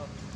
up.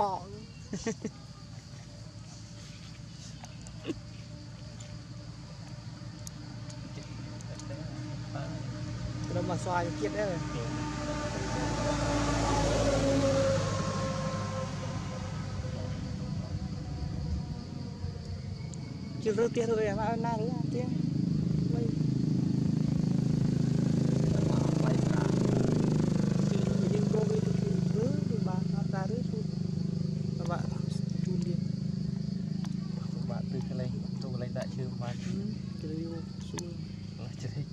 Bỏ nó mà xoài cho kiệt đấy. Chưa rớt tiền rồi em ăn na nữa tiền từ cái này đại chưa mà cái đấy xuống là chơi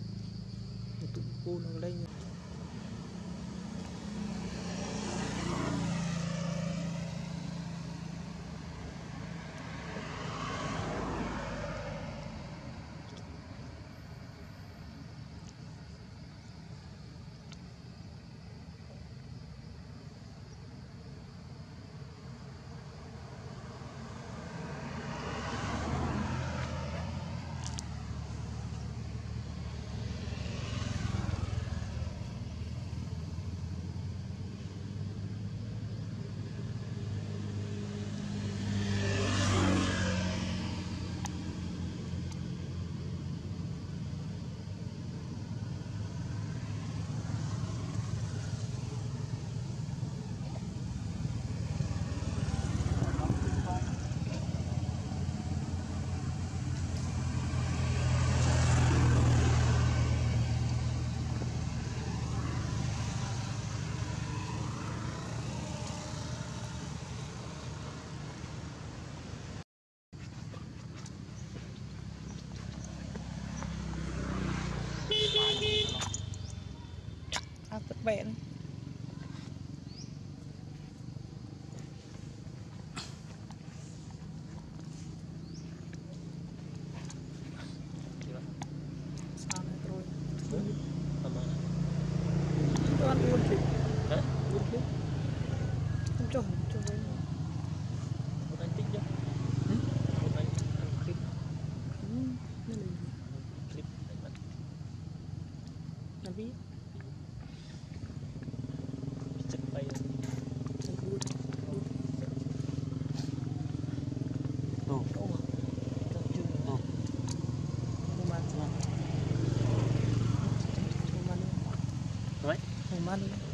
អត់ទឹកបែនចុះ biết chất bay là